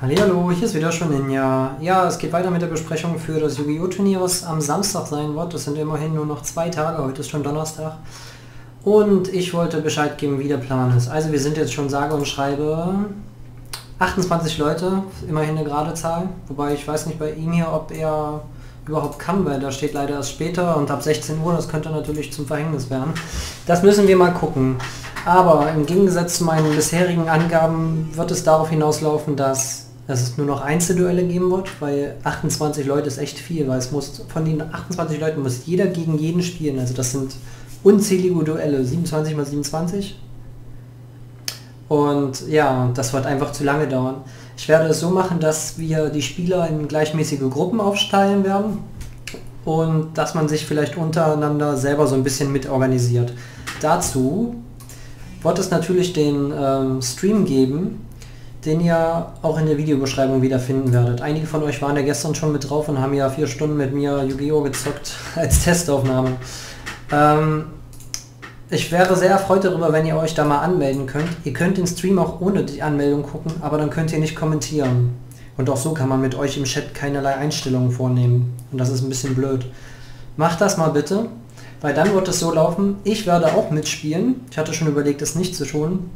Hallo, hier ist wieder schon Ninja. Ja, es geht weiter mit der Besprechung für das Yu-Gi-Oh! Turnier, was am Samstag sein wird. Das sind immerhin nur noch zwei Tage, heute ist schon Donnerstag. Und ich wollte Bescheid geben, wie der Plan ist. Also wir sind jetzt schon sage und schreibe 28 Leute, immerhin eine gerade Zahl. Wobei ich weiß nicht bei ihm hier, ob er überhaupt kann, weil da steht leider erst später und ab 16 Uhr, das könnte natürlich zum Verhängnis werden. Das müssen wir mal gucken. Aber im Gegensatz zu meinen bisherigen Angaben wird es darauf hinauslaufen, dass dass es nur noch Einzelduelle geben wird, weil 28 Leute ist echt viel, weil es muss von den 28 Leuten muss jeder gegen jeden spielen. Also das sind unzählige Duelle, 27 mal 27. Und ja, das wird einfach zu lange dauern. Ich werde es so machen, dass wir die Spieler in gleichmäßige Gruppen aufteilen werden und dass man sich vielleicht untereinander selber so ein bisschen mit organisiert. Dazu wird es natürlich den ähm, Stream geben, den ihr auch in der Videobeschreibung wiederfinden werdet. Einige von euch waren ja gestern schon mit drauf und haben ja vier Stunden mit mir Yu-Gi-Oh! gezockt als Testaufnahme. Ähm, ich wäre sehr erfreut darüber, wenn ihr euch da mal anmelden könnt. Ihr könnt den Stream auch ohne die Anmeldung gucken, aber dann könnt ihr nicht kommentieren. Und auch so kann man mit euch im Chat keinerlei Einstellungen vornehmen. Und das ist ein bisschen blöd. Macht das mal bitte, weil dann wird es so laufen, ich werde auch mitspielen. Ich hatte schon überlegt, es nicht zu tun.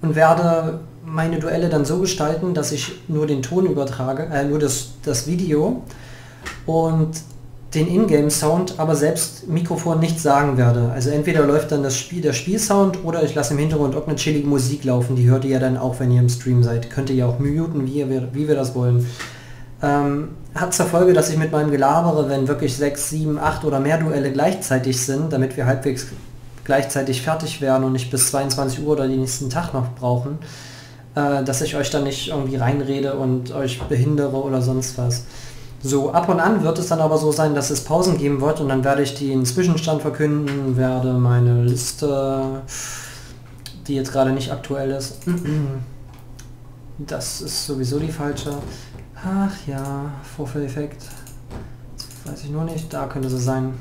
Und werde meine Duelle dann so gestalten, dass ich nur den Ton übertrage, äh, nur das, das Video und den Ingame-Sound, aber selbst Mikrofon nicht sagen werde. Also entweder läuft dann das Spiel, der Spielsound oder ich lasse im Hintergrund auch eine chillige Musik laufen. Die hört ihr ja dann auch, wenn ihr im Stream seid. Könnt ihr ja auch muten, wie, ihr, wie wir das wollen. Ähm, hat zur Folge, dass ich mit meinem Gelabere, wenn wirklich sechs, sieben, acht oder mehr Duelle gleichzeitig sind, damit wir halbwegs gleichzeitig fertig werden und nicht bis 22 Uhr oder den nächsten Tag noch brauchen, äh, dass ich euch dann nicht irgendwie reinrede und euch behindere oder sonst was. So, ab und an wird es dann aber so sein, dass es Pausen geben wird und dann werde ich den Zwischenstand verkünden, werde meine Liste, die jetzt gerade nicht aktuell ist, das ist sowieso die falsche. Ach ja, Vorführeffekt. Weiß ich nur nicht, da könnte sie sein.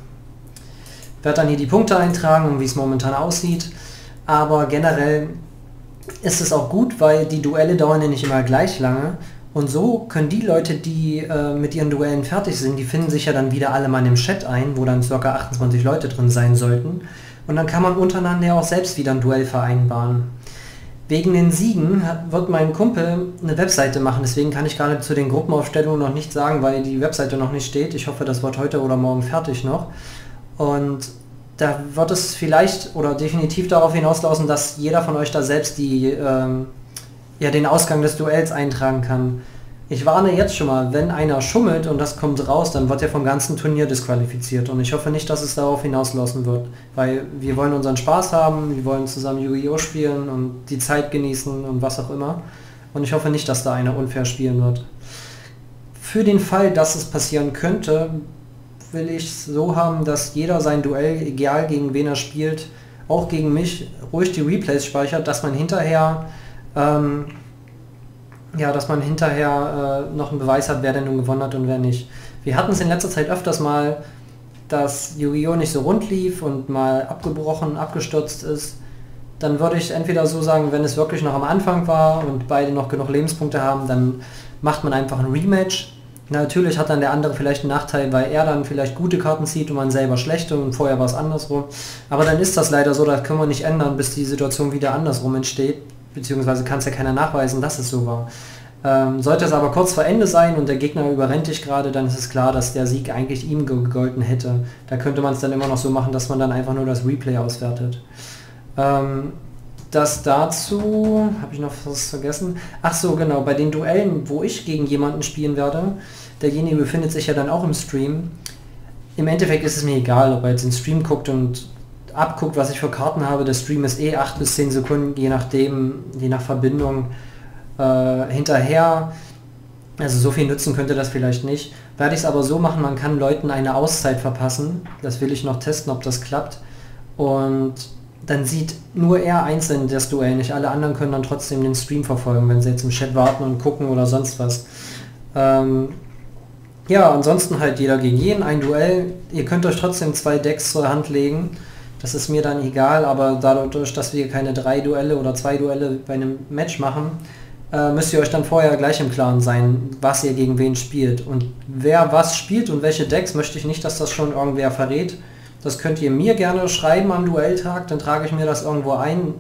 Werde dann hier die Punkte eintragen und wie es momentan aussieht. Aber generell ist es auch gut, weil die Duelle dauern ja nicht immer gleich lange. Und so können die Leute, die äh, mit ihren Duellen fertig sind, die finden sich ja dann wieder alle mal im Chat ein, wo dann ca. 28 Leute drin sein sollten. Und dann kann man untereinander ja auch selbst wieder ein Duell vereinbaren. Wegen den Siegen wird mein Kumpel eine Webseite machen, deswegen kann ich gerade zu den Gruppenaufstellungen noch nicht sagen, weil die Webseite noch nicht steht. Ich hoffe, das wird heute oder morgen fertig noch. Und da wird es vielleicht oder definitiv darauf hinauslaufen, dass jeder von euch da selbst die, ähm, ja, den Ausgang des Duells eintragen kann. Ich warne jetzt schon mal, wenn einer schummelt und das kommt raus, dann wird er vom ganzen Turnier disqualifiziert. Und ich hoffe nicht, dass es darauf hinauslaufen wird. Weil wir wollen unseren Spaß haben, wir wollen zusammen Yu-Gi-Oh! spielen und die Zeit genießen und was auch immer. Und ich hoffe nicht, dass da einer unfair spielen wird. Für den Fall, dass es passieren könnte, will ich so haben, dass jeder sein Duell, egal gegen wen er spielt, auch gegen mich, ruhig die Replays speichert, dass man hinterher ähm, ja, dass man hinterher äh, noch einen Beweis hat, wer denn nun gewonnen hat und wer nicht. Wir hatten es in letzter Zeit öfters mal, dass Yu-Gi-Oh! nicht so rund lief und mal abgebrochen, abgestürzt ist. Dann würde ich entweder so sagen, wenn es wirklich noch am Anfang war und beide noch genug Lebenspunkte haben, dann macht man einfach ein Rematch Natürlich hat dann der andere vielleicht einen Nachteil, weil er dann vielleicht gute Karten zieht und man selber schlechte und vorher war es andersrum. Aber dann ist das leider so, das können wir nicht ändern, bis die Situation wieder andersrum entsteht. Beziehungsweise kann es ja keiner nachweisen, dass es so war. Ähm, sollte es aber kurz vor Ende sein und der Gegner überrennt dich gerade, dann ist es klar, dass der Sieg eigentlich ihm gegolten hätte. Da könnte man es dann immer noch so machen, dass man dann einfach nur das Replay auswertet. Ähm, das dazu, habe ich noch was vergessen? Ach so, genau, bei den Duellen, wo ich gegen jemanden spielen werde, derjenige befindet sich ja dann auch im Stream. Im Endeffekt ist es mir egal, ob er jetzt den Stream guckt und abguckt, was ich für Karten habe. Der Stream ist eh 8 bis 10 Sekunden, je nachdem, je nach Verbindung äh, hinterher. Also so viel nutzen könnte das vielleicht nicht. Werde ich es aber so machen, man kann Leuten eine Auszeit verpassen. Das will ich noch testen, ob das klappt. Und dann sieht nur er einzeln das Duell, nicht alle anderen können dann trotzdem den Stream verfolgen, wenn sie jetzt im Chat warten und gucken oder sonst was. Ähm, ja, ansonsten halt jeder gegen jeden, ein Duell. Ihr könnt euch trotzdem zwei Decks zur Hand legen. Das ist mir dann egal, aber dadurch, dass wir keine drei Duelle oder zwei Duelle bei einem Match machen, äh, müsst ihr euch dann vorher gleich im Klaren sein, was ihr gegen wen spielt. Und wer was spielt und welche Decks, möchte ich nicht, dass das schon irgendwer verrät. Das könnt ihr mir gerne schreiben am Duelltag, dann trage ich mir das irgendwo ein.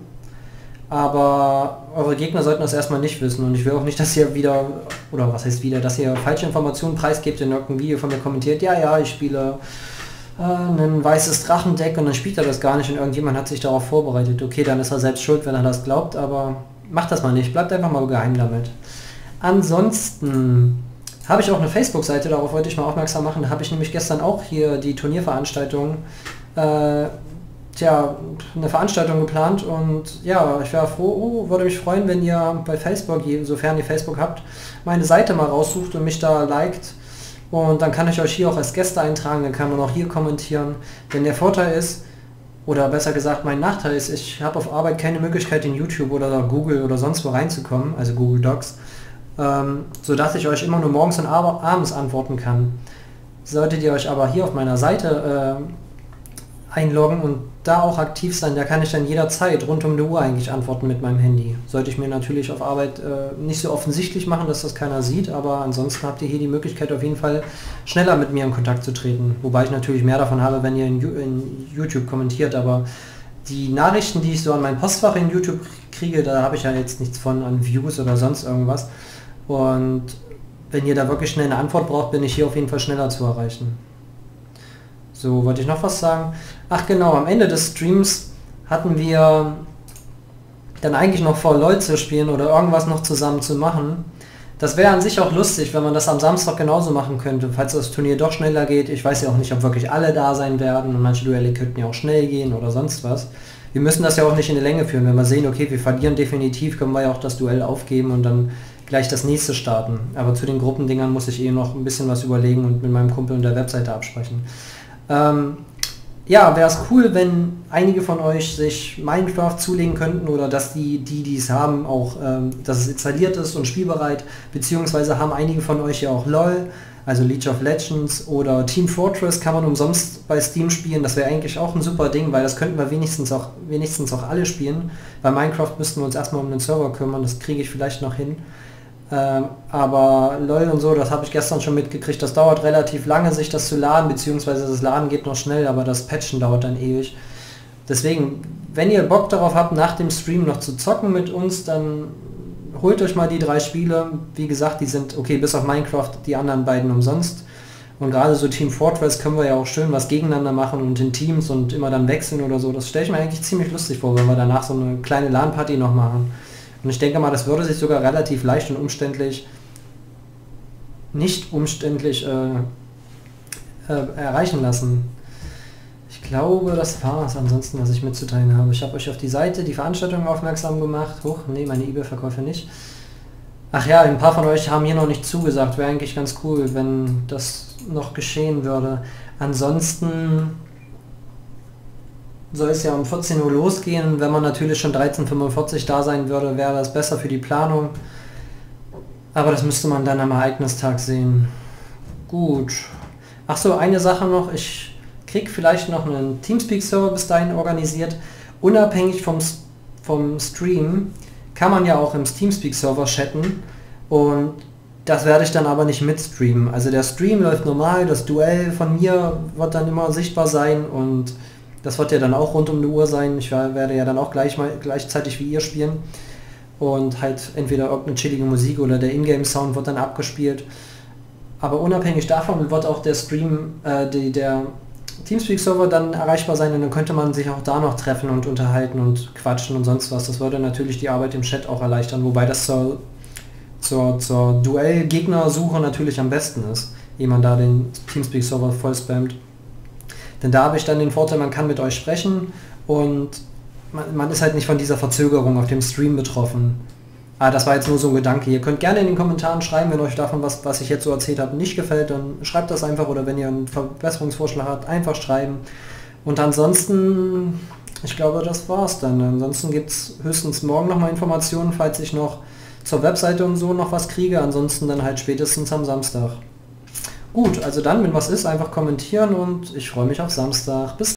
Aber eure Gegner sollten das erstmal nicht wissen und ich will auch nicht, dass ihr wieder, oder was heißt wieder, dass ihr falsche Informationen preisgebt in irgendeinem Video von mir kommentiert, ja, ja, ich spiele äh, ein weißes Drachendeck und dann spielt er das gar nicht und irgendjemand hat sich darauf vorbereitet. Okay, dann ist er selbst schuld, wenn er das glaubt, aber macht das mal nicht, bleibt einfach mal geheim damit. Ansonsten habe ich auch eine Facebook-Seite, darauf wollte ich mal aufmerksam machen. Da habe ich nämlich gestern auch hier die Turnierveranstaltung, äh, tja, eine Veranstaltung geplant und ja, ich wäre froh, oh, würde mich freuen, wenn ihr bei Facebook, sofern ihr Facebook habt, meine Seite mal raussucht und mich da liked. Und dann kann ich euch hier auch als Gäste eintragen, dann kann man auch hier kommentieren. Denn der Vorteil ist, oder besser gesagt mein Nachteil ist, ich habe auf Arbeit keine Möglichkeit in YouTube oder Google oder sonst wo reinzukommen, also Google Docs, ähm, sodass ich euch immer nur morgens und abends antworten kann. Solltet ihr euch aber hier auf meiner Seite äh, einloggen und da auch aktiv sein, da kann ich dann jederzeit rund um die Uhr eigentlich antworten mit meinem Handy. Sollte ich mir natürlich auf Arbeit äh, nicht so offensichtlich machen, dass das keiner sieht, aber ansonsten habt ihr hier die Möglichkeit auf jeden Fall schneller mit mir in Kontakt zu treten. Wobei ich natürlich mehr davon habe, wenn ihr in, in YouTube kommentiert, aber die Nachrichten, die ich so an mein Postfach in YouTube kriege, da habe ich ja jetzt nichts von an Views oder sonst irgendwas. Und wenn ihr da wirklich schnell eine Antwort braucht, bin ich hier auf jeden Fall schneller zu erreichen. So, wollte ich noch was sagen? Ach genau, am Ende des Streams hatten wir dann eigentlich noch vor, LOL zu spielen oder irgendwas noch zusammen zu machen. Das wäre an sich auch lustig, wenn man das am Samstag genauso machen könnte, falls das Turnier doch schneller geht. Ich weiß ja auch nicht, ob wirklich alle da sein werden und manche Duelle könnten ja auch schnell gehen oder sonst was. Wir müssen das ja auch nicht in die Länge führen. Wenn wir sehen, okay, wir verlieren definitiv, können wir ja auch das Duell aufgeben und dann gleich das nächste starten. Aber zu den Gruppendingern muss ich eh noch ein bisschen was überlegen und mit meinem Kumpel und der Webseite absprechen. Ähm, ja, wäre es cool, wenn einige von euch sich Minecraft zulegen könnten oder dass die, die es haben, auch, ähm, dass es installiert ist und spielbereit, beziehungsweise haben einige von euch ja auch LOL, also League of Legends oder Team Fortress kann man umsonst bei Steam spielen. Das wäre eigentlich auch ein super Ding, weil das könnten wir wenigstens auch, wenigstens auch alle spielen. Bei Minecraft müssten wir uns erstmal um den Server kümmern, das kriege ich vielleicht noch hin. Ähm, aber LOL und so, das habe ich gestern schon mitgekriegt, das dauert relativ lange, sich das zu laden, beziehungsweise das Laden geht noch schnell, aber das Patchen dauert dann ewig. Deswegen, wenn ihr Bock darauf habt, nach dem Stream noch zu zocken mit uns, dann holt euch mal die drei Spiele. Wie gesagt, die sind, okay, bis auf Minecraft, die anderen beiden umsonst. Und gerade so Team Fortress können wir ja auch schön was gegeneinander machen und in Teams und immer dann wechseln oder so. Das stelle ich mir eigentlich ziemlich lustig vor, wenn wir danach so eine kleine LAN-Party noch machen. Und ich denke mal, das würde sich sogar relativ leicht und umständlich, nicht umständlich äh, äh, erreichen lassen. Ich glaube, das war es ansonsten, was ich mitzuteilen habe. Ich habe euch auf die Seite, die Veranstaltung aufmerksam gemacht. Huch, nee, meine eBay-Verkäufe nicht. Ach ja, ein paar von euch haben hier noch nicht zugesagt. Wäre eigentlich ganz cool, wenn das noch geschehen würde. Ansonsten soll es ja um 14 Uhr losgehen. Wenn man natürlich schon 13.45 da sein würde, wäre das besser für die Planung. Aber das müsste man dann am Ereignistag sehen. Gut. Ach so, eine Sache noch. Ich krieg vielleicht noch einen Teamspeak-Server bis dahin organisiert. Unabhängig vom, vom Stream kann man ja auch im Teamspeak-Server chatten. Und das werde ich dann aber nicht mitstreamen. Also der Stream läuft normal, das Duell von mir wird dann immer sichtbar sein und das wird ja dann auch rund um die Uhr sein. Ich werde ja dann auch gleich mal, gleichzeitig wie ihr spielen. Und halt entweder irgendeine chillige Musik oder der Ingame-Sound wird dann abgespielt. Aber unabhängig davon wird auch der Stream, äh, die, der Teamspeak-Server dann erreichbar sein und dann könnte man sich auch da noch treffen und unterhalten und quatschen und sonst was. Das würde natürlich die Arbeit im Chat auch erleichtern, wobei das zur, zur, zur Duell-Gegnersuche natürlich am besten ist, ehe man da den Teamspeak-Server voll spammt. Denn da habe ich dann den Vorteil, man kann mit euch sprechen und man, man ist halt nicht von dieser Verzögerung auf dem Stream betroffen. Ah, das war jetzt nur so ein Gedanke. Ihr könnt gerne in den Kommentaren schreiben, wenn euch davon was, was ich jetzt so erzählt habe, nicht gefällt, dann schreibt das einfach oder wenn ihr einen Verbesserungsvorschlag habt, einfach schreiben. Und ansonsten, ich glaube, das war's dann. Ansonsten gibt es höchstens morgen nochmal Informationen, falls ich noch zur Webseite und so noch was kriege. Ansonsten dann halt spätestens am Samstag. Gut, also dann, wenn was ist, einfach kommentieren und ich freue mich auf Samstag. Bis